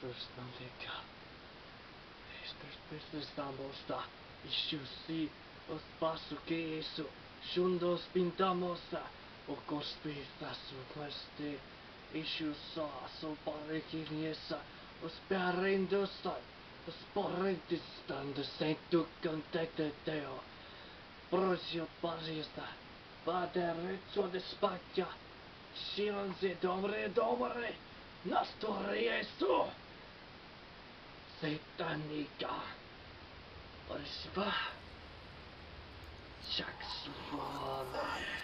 Sperstantica. Estamos da Issusi, os passo que isso, juntos pintamos o cospista su queste, Issu só, so teo. Prosio de domre domre, satanica, Olsva, saxofone.